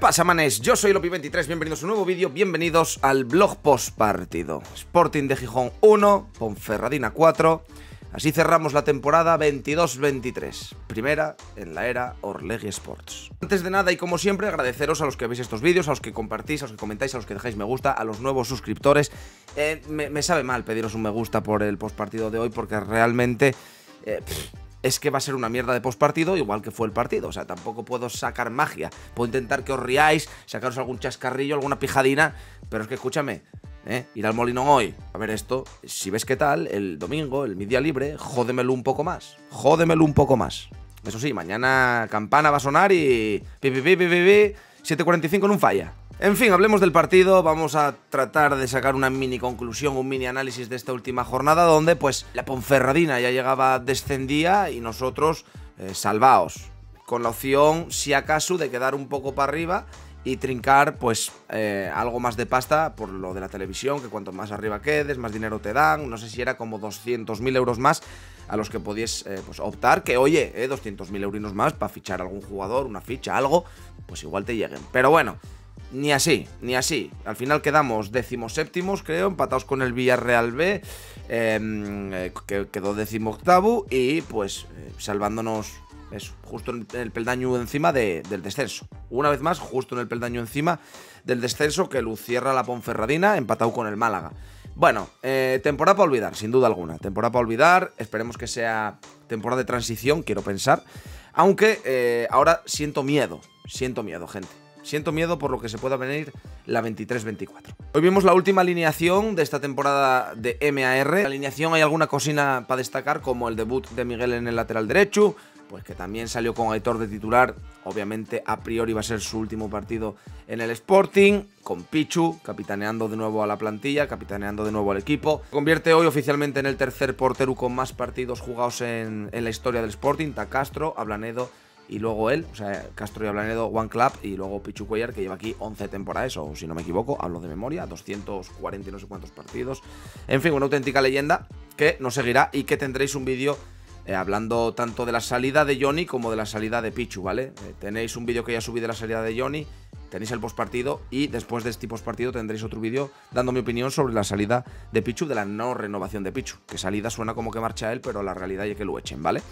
pasa, manes? Yo soy Lopi23, bienvenidos a un nuevo vídeo, bienvenidos al blog post partido. Sporting de Gijón 1, Ponferradina 4. Así cerramos la temporada 22-23, primera en la era Orlegui Sports. Antes de nada y como siempre agradeceros a los que veis estos vídeos, a los que compartís, a los que comentáis, a los que dejáis me gusta, a los nuevos suscriptores. Eh, me, sabe mal pediros un me gusta por el post partido de hoy porque realmente... Eh, es que va a ser una mierda de postpartido, igual que fue el partido. O sea, tampoco puedo sacar magia. Puedo intentar que os riáis, sacaros algún chascarrillo, alguna pijadina, pero es que escúchame, ¿eh? ir al Molinón hoy a ver esto. Si ves qué tal, el domingo, el mi día libre, jódemelo un poco más. Jódemelo un poco más. Eso sí, mañana campana va a sonar y. Pi, pi, pi, pi, pi 7.45 en un falla. En fin, hablemos del partido, vamos a tratar de sacar una mini conclusión, un mini análisis de esta última jornada donde pues la Ponferradina ya llegaba, descendía y nosotros eh, salvaos, con la opción si acaso de quedar un poco para arriba y trincar pues eh, algo más de pasta por lo de la televisión, que cuanto más arriba quedes, más dinero te dan, no sé si era como 200.000 euros más a los que podías eh, pues, optar, que oye, eh, 200.000 euros más para fichar algún jugador, una ficha, algo, pues igual te lleguen. Pero bueno, ni así, ni así. Al final quedamos séptimos, creo, empatados con el Villarreal B, em, eh, que quedó octavo y pues eh, salvándonos eso, justo en el peldaño encima del descenso. Una vez más, justo en el peldaño encima del descenso que Luz cierra la Ponferradina, empatado con el Málaga. Bueno, eh, temporada para olvidar, sin duda alguna. Temporada para olvidar, esperemos que sea temporada de transición, quiero pensar. Aunque ahora siento miedo, siento miedo, gente. Siento miedo por lo que se pueda venir la 23-24. Hoy vimos la última alineación de esta temporada de MAR. En la alineación hay alguna cosina para destacar, como el debut de Miguel en el lateral derecho, pues que también salió con Aitor de titular. Obviamente, a priori va a ser su último partido en el Sporting, con Pichu capitaneando de nuevo a la plantilla, capitaneando de nuevo al equipo. convierte hoy oficialmente en el tercer portero con más partidos jugados en, la historia del Sporting. Castro, Ablanedo y luego él, o sea, Castro y Ablanedo, One Club, y luego Pichu Cuellar, que lleva aquí 11 temporadas, o si no me equivoco, hablo de memoria, 240 y no sé cuántos partidos. En fin, una auténtica leyenda que nos seguirá y que tendréis un vídeo eh, hablando tanto de la salida de Johnny como de la salida de Pichu, ¿vale? Eh, tenéis un vídeo que ya subí de la salida de Johnny, tenéis el postpartido y después de este postpartido tendréis otro vídeo dando mi opinión sobre la salida de Pichu, de la no renovación de Pichu. Que salida suena como que marcha él, pero la realidad es que lo echen, ¿vale?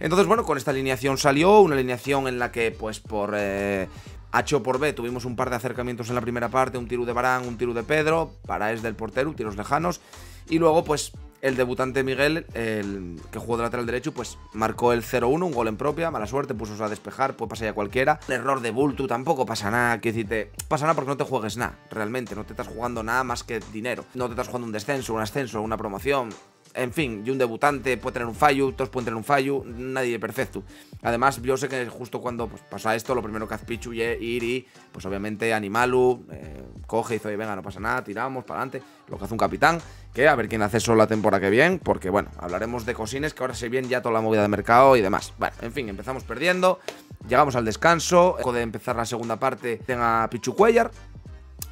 Entonces, bueno, con esta alineación salió, una alineación en la que, pues, por eh, H o por B tuvimos un par de acercamientos en la primera parte, un tiro de Barán, un tiro de Pedro, para es del portero, tiros lejanos, y luego, pues, el debutante Miguel, el que jugó de lateral derecho, pues marcó el 0-1, un gol en propia, mala suerte, puso a despejar, puede pasar ya cualquiera. El error de Bultu tampoco pasa nada, que decirte, pasa nada porque no te juegues nada, realmente, no te estás jugando nada más que dinero. No te estás jugando un descenso, un ascenso, una promoción, en fin, y un debutante puede tener un fallo, todos pueden tener un fallo, nadie perfecto. Además, yo sé que justo cuando pues, pasa esto, lo primero que hace Pichu y, pues obviamente, Animalu eh, coge y dice, Oye, venga, no pasa nada, tiramos para adelante. Lo que hace un capitán, a ver quién hace eso la temporada que viene, porque bueno, hablaremos de cosines que ahora se viene ya toda la movida de mercado y demás. Bueno, en fin, empezamos perdiendo, llegamos al descanso, de empezar la segunda parte, tenga Pichu Cuellar,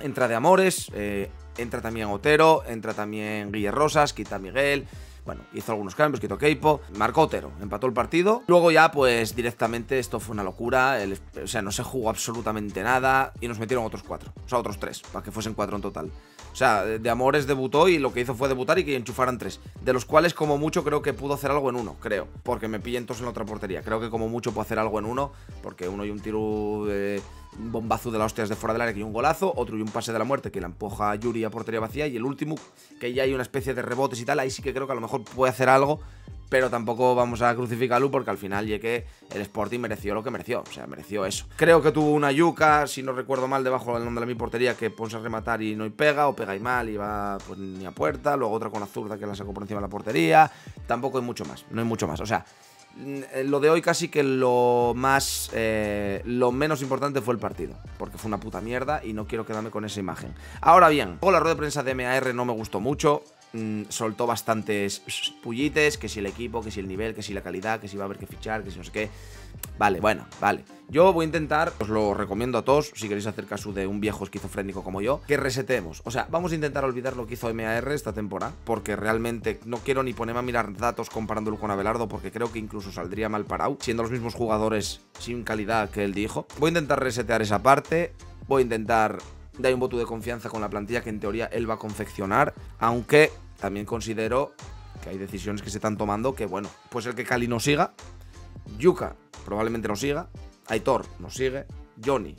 entra de Amores, eh, entra también Otero, entra también Guille Rosas, quita Miguel. Bueno, hizo algunos cambios, quitó Keipo, marcó Otero, empató el partido. Luego ya, pues directamente esto fue una locura. o sea, no se jugó absolutamente nada y nos metieron otros cuatro, o sea, otros tres, para que fuesen cuatro en total. O sea, de Amores debutó y lo que hizo fue debutar y que enchufaran tres. De los cuales, como mucho, creo que pudo hacer algo en uno, creo. Porque me pillen todos en la otra portería. Creo que como mucho puedo hacer algo en uno, porque uno y un tiro de bombazo de las hostias de fuera del área que y un golazo, otro y un pase de la muerte que la empuja a Yuri a portería vacía y el último que ya hay una especie de rebotes y tal, ahí sí que creo que a lo mejor puede hacer algo, pero tampoco vamos a crucificarlo porque al final llegué el Sporting mereció lo que mereció, o sea, mereció eso. Creo que tuvo una yuca, si no recuerdo mal, debajo del nombre de mi portería que pone a rematar y no y pega, o pega y mal y va pues ni a puerta, luego otra con la zurda que la sacó por encima de la portería, tampoco hay mucho más, no hay mucho más, o sea, Mm, lo de hoy casi que lo más eh, lo menos importante fue el partido porque fue una puta mierda y no quiero quedarme con esa imagen ahora bien la rueda de prensa de MAR no me gustó mucho mm, soltó bastantes pullites, que si el equipo, que si el nivel, que si la calidad, que si va a haber que fichar, que si no sé qué. Vale, bueno, vale. Yo voy a intentar, os lo recomiendo a todos, si queréis hacer caso de un viejo esquizofrénico como yo, que resetemos. O sea, vamos a intentar olvidar lo que hizo MAR esta temporada, porque realmente no quiero ni ponerme a mirar datos comparándolo con Abelardo, porque creo que incluso saldría mal parado, siendo los mismos jugadores sin calidad que él dijo. Voy a intentar resetear esa parte, voy a intentar dar un voto de confianza con la plantilla que en teoría él va a confeccionar, aunque también considero que hay decisiones que se están tomando que, bueno, pues el que Cali no siga, Yuka probablemente no siga, Aitor no sigue, Johnny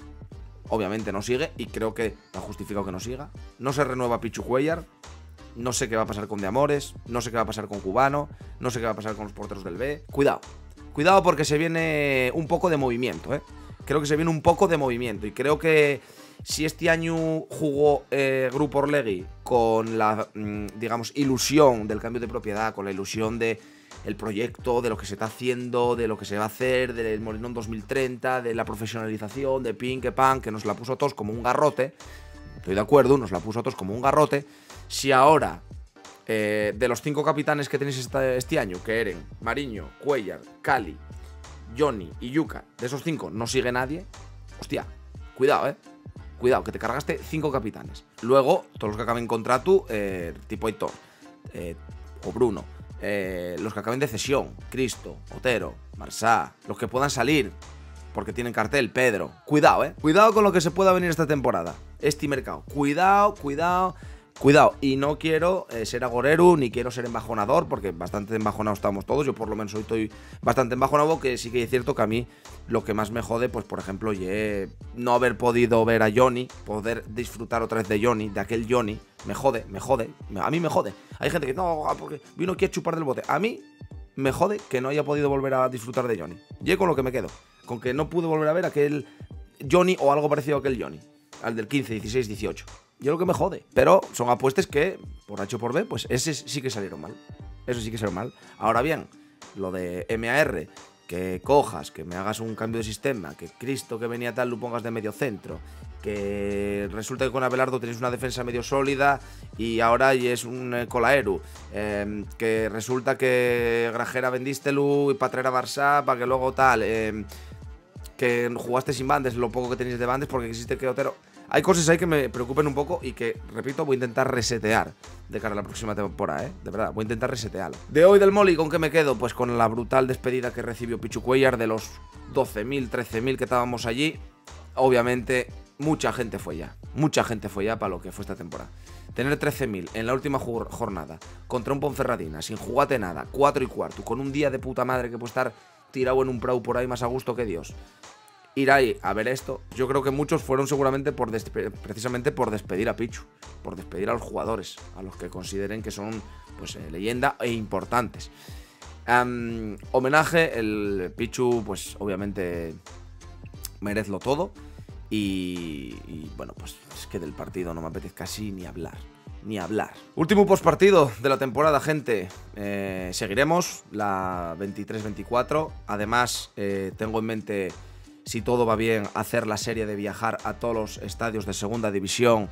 obviamente no sigue y creo que ha justificado que no siga. No se renueva Pichu Cuellar, no sé qué va a pasar con De Amores, no sé qué va a pasar con Cubano, no sé qué va a pasar con los porteros del B. Cuidado, cuidado porque se viene un poco de movimiento, ¿eh? Creo que se viene un poco de movimiento y creo que si este año jugó eh, Grupo Orlegui con la, mm, digamos, ilusión del cambio de propiedad, con la ilusión de proyecto, de lo que se está haciendo, de lo que se va a hacer, del Molinón 2030, de la profesionalización, de Pink, Pan, que nos la puso a todos como un garrote. Estoy de acuerdo, nos la puso a todos como un garrote. Si ahora, eh, de los cinco capitanes que tenéis este, año, que eran Mariño, Cuellar, Cali, Johnny y Yuka, de esos cinco no sigue nadie, hostia, cuidado, eh. Cuidado, que te cargaste cinco capitanes. Luego, todos los que acaben contra tú, eh, tipo Aitor eh, o Bruno, eh, los que acaben de cesión, Cristo, Otero, Marsá, los que puedan salir porque tienen cartel, Pedro. Cuidado, eh. Cuidado con lo que se pueda venir esta temporada. Este mercado. Cuidado, cuidado. Cuidado, y no quiero eh, ser agoreru ni quiero ser embajonador, porque bastante embajonados estamos todos. Yo, por lo menos, hoy estoy bastante embajonado. Que sí que es cierto que a mí lo que más me jode, pues por ejemplo, no haber podido ver a Johnny, poder disfrutar otra vez de Johnny, de aquel Johnny, me jode, me jode. A mí me jode. Hay gente que no, ah, porque vino aquí a chupar del bote. A mí me jode que no haya podido volver a disfrutar de Johnny. Y con lo que me quedo, con que no pude volver a ver aquel Johnny o algo parecido a aquel Johnny, al del 15, 16, 18. Yo lo que me jode. Pero son apuestas que, por H o por B, pues ese sí que salieron mal. Eso sí que salieron mal. Ahora bien, lo de MAR, que cojas, que me hagas un cambio de sistema, que Cristo que venía tal lo pongas de medio centro, que resulta que con Abelardo tenéis una defensa medio sólida y ahora es un eh, Colaeru, em, que resulta que Grajera vendístelo y para traer Barça para que luego tal, em, que jugaste sin bandes, lo poco que tenéis de bandes porque existe que Otero hay cosas ahí que me preocupen un poco y que, repito, voy a intentar resetear de cara a la próxima temporada, ¿eh? De verdad, voy a intentar resetearlo. De hoy del Molly, ¿con qué me quedo? Pues con la brutal despedida que recibió Pichu Cuellar de los 12.000, 13.000 que estábamos allí. Obviamente, mucha gente fue ya. Mucha gente fue ya para lo que fue esta temporada. Tener 13.000 en la última jornada contra un Ponferradina, sin jugate nada, 4 y cuarto, con un día de puta madre que puede estar tirado en un prau por ahí más a gusto que Dios ir ahí a ver esto, yo creo que muchos fueron seguramente por precisamente por despedir a Pichu, por despedir a los jugadores, a los que consideren que son pues eh, leyenda e importantes. homenaje, el Pichu pues obviamente merezlo todo y, bueno pues es que del partido no me apetece casi ni hablar. Ni hablar. Último postpartido de la temporada, gente. Eh, seguiremos la 23-24. Además, eh, tengo en mente si todo va bien, hacer la serie de viajar a todos los estadios de segunda división,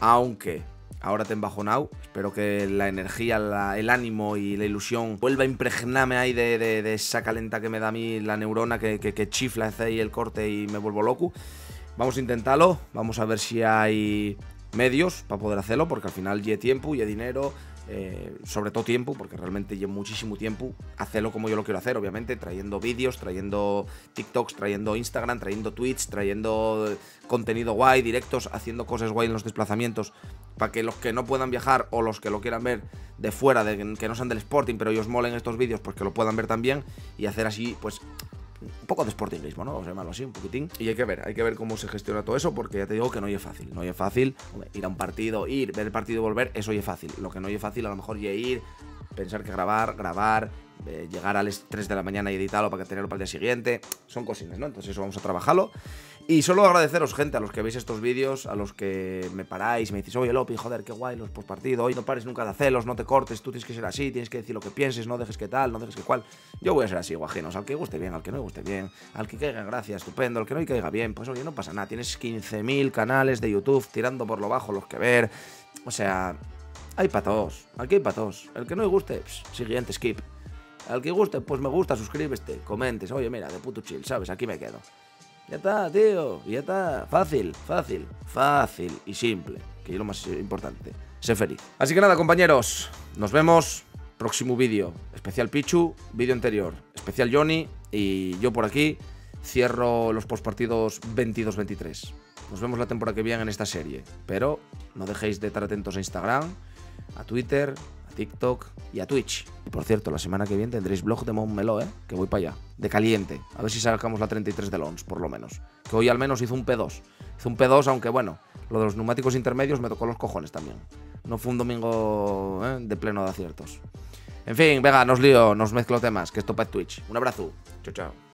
aunque ahora te embajonado. Espero que la energía, el ánimo y la ilusión vuelva a impregnarme ahí de, esa calenta que me da a mí la neurona que, que, chifla hace ahí el corte y me vuelvo loco. Vamos a intentarlo, vamos a ver si hay medios para poder hacerlo, porque al final ya tiempo, y dinero, eh, sobre todo tiempo, porque realmente llevo muchísimo tiempo hacerlo como yo lo quiero hacer, obviamente, trayendo vídeos, trayendo TikToks, trayendo Instagram, trayendo tweets, trayendo contenido guay, directos, haciendo cosas guay en los desplazamientos, para que los que no puedan viajar o los que lo quieran ver de fuera, de que no sean del Sporting, pero ellos molen estos vídeos, pues que lo puedan ver también y hacer así, pues un poco de sportingismo, ¿no? Vamos a llamarlo así, un poquitín. Y hay que ver, hay que ver cómo se gestiona todo eso, porque ya te digo que no es fácil. No es fácil ir a un partido, ir, ver el partido y volver, eso es fácil. Lo que no es fácil, a lo mejor, es ir, pensar que grabar, grabar, eh, llegar a las 3 de la mañana y editarlo para que tenerlo para el día siguiente. Son cosines, ¿no? Entonces eso vamos a trabajarlo. Y solo agradeceros, gente, a los que veis estos vídeos, a los que me paráis, me decís, oye, Lopi, joder, qué guay los postpartidos, hoy no pares nunca de hacerlos, no te cortes, tú tienes que ser así, tienes que decir lo que pienses, no dejes que tal, no dejes que cual. Yo voy a ser así, guajinos, al que guste bien, al que no guste bien, al que caiga gracia, estupendo, al que no caiga bien, pues oye, no pasa nada, tienes 15.000 canales de YouTube tirando por lo bajo los que ver, o sea, Hay para todos, aquí hay para todos. El que no le guste, siguiente, skip. Al que guste, pues me gusta, suscríbete, comentes. Oye, mira, de puto chill, ¿sabes? Aquí me quedo. Ya está, tío, ya está. Fácil, fácil, fácil y simple, que es lo más importante. Sé feliz. Así que nada, compañeros, nos vemos. Próximo vídeo, especial Pichu, vídeo anterior, especial Johnny y yo por aquí cierro los postpartidos 22-23. Nos vemos la temporada que viene en esta serie, pero no dejéis de estar atentos a Instagram, a Twitter, a TikTok y a Twitch. Por cierto, la semana que viene tendréis blog de Montmeló, ¿eh? que voy para allá, de caliente. A ver si sacamos la 33 de Lons, por lo menos. Que hoy al menos hizo un P2. Hizo un P2, aunque bueno, lo de los neumáticos intermedios me tocó los cojones también. No fue un domingo ¿eh? de pleno de aciertos. En fin, venga, nos lío, nos mezclo temas, que esto para Twitch. Un abrazo. Chao, chao.